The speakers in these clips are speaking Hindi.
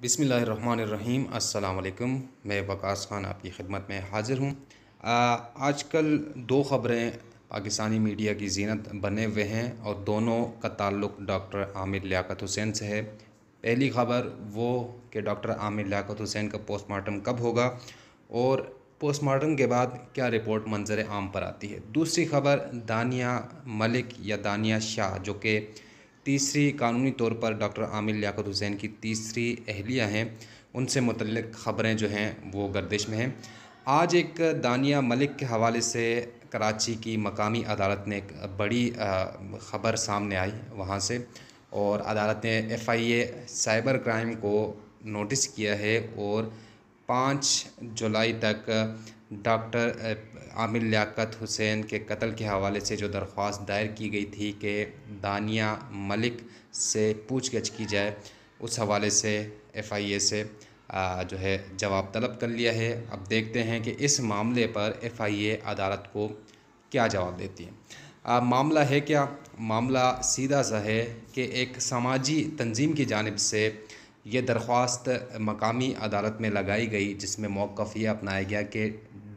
बिसमीम अल्लाम मैं वकास खान आपकी खिदमत में हाज़िर हूँ। आजकल दो ख़बरें पाकिस्तानी मीडिया की जीनत बने हुए हैं और दोनों का ताल्लुक़ डॉक्टर आमिर लियाकत हुसैन से है। पहली ख़बर वो कि डॉक्टर आमिर लियाकत हुसैन का पोस्टमार्टम कब होगा और पोस्टमार्टम के बाद क्या रिपोर्ट मंजर आम पर आती है। दूसरी ख़बर, दानिया मलिक या दानिया शाह, जो कि तीसरी कानूनी तौर पर डॉक्टर आमिर लियाकत हुसैन की तीसरी अहलिया हैं। उनसे मुतल ख़बरें जो हैं, वो गर्दिश में हैं। आज एक दानिया मलिक के हवाले से कराची की मकामी अदालत ने एक बड़ी ख़बर सामने आई वहाँ से और अदालत ने F I A cyber crime को नोटिस किया है और पाँच जुलाई तक डॉक्टर आमिर लियाकत हुसैन के कत्ल के हवाले से जो दरख्वास्त दायर की गई थी कि दानिया मलिक से पूछ गछ की जाए उस हवाले से एफ़आईए से जो है जवाब तलब कर लिया है। अब देखते हैं कि इस मामले पर एफ़ एफ़आईए अदालत को क्या जवाब देती है। आ, मामला है क्या? मामला सीधा सा है कि एक समाजी तंजीम की जानब से ये दरख्वास्त मकामी अदालत में लगाई गई जिसमें मौक़ ये अपनाया गया कि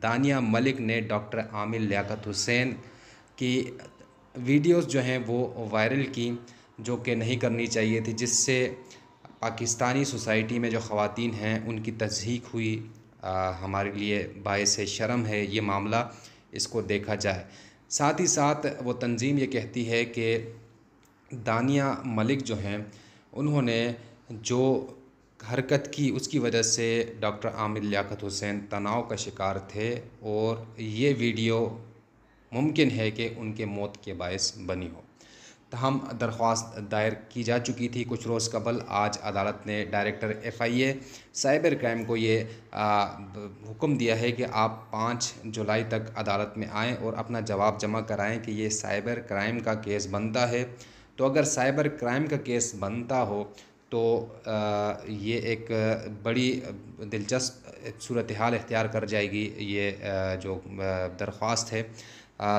दानिया मलिक ने डॉक्टर आमिर लियाकत हुसैन की वीडियोस जो हैं वो वायरल की जो कि नहीं करनी चाहिए थी जिससे पाकिस्तानी सोसाइटी में जो ख़वातीन हैं उनकी तजहीक हुई आ, हमारे लिए बायस शर्म है ये मामला इसको देखा जाए। साथ ही साथ वो तंजीम ये कहती है कि दानिया मलिक जो हैं उन्होंने जो हरकत की, उसकी वजह से डॉक्टर आमिर लियाकत हुसैन तनाव का शिकार थे और ये वीडियो मुमकिन है कि उनके मौत के बायस बनी हो। तहम दरख्वास्त दायर की जा चुकी थी कुछ रोज़ कबल। आज अदालत ने डायरेक्टर एफआईए साइबर क्राइम को ये हुक्म दिया है कि आप पाँच जुलाई तक अदालत में आएँ और अपना जवाब जमा कराएँ कि ये साइबर क्राइम का केस बनता है। तो अगर साइबर क्राइम का केस बनता हो तो ये एक बड़ी दिलचस्प सूरत हाल इख्तियार कर जाएगी ये जो दरख्वास्त है।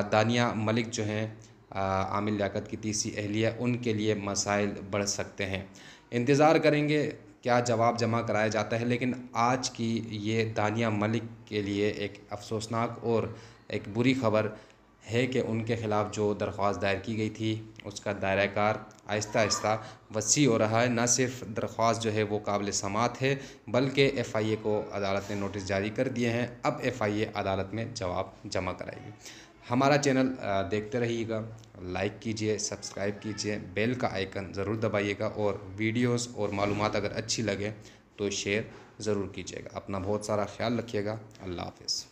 दानिया मलिक जो हैं आमिल लियाकत की तीसरी अहलिया, उनके लिए मसाइल बढ़ सकते हैं। इंतज़ार करेंगे क्या जवाब जमा कराया जाता है, लेकिन आज की ये दानिया मलिक के लिए एक अफसोसनाक और एक बुरी ख़बर है कि उनके ख़िलाफ़ जो दरख्वास्त दायर की गई थी, उसका दायरा कार आहिस्ता आहिस्ता वसी हो रहा है। न सिर्फ़ दरख्वास्त जो है वो काबिल समात है, बल्कि एफ़ आई ए को अदालत ने नोटिस जारी कर दिए हैं। अब एफ़ आई ए अदालत में जवाब जमा कराएगी। हमारा चैनल देखते रहिएगा, लाइक कीजिए, सब्सक्राइब कीजिए, बेल का आइकन ज़रूर दबाइएगा और वीडियोस और मालूम अगर अच्छी लगे तो शेयर ज़रूर कीजिएगा। अपना बहुत सारा ख्याल रखिएगा। अल्लाह हाफिज़।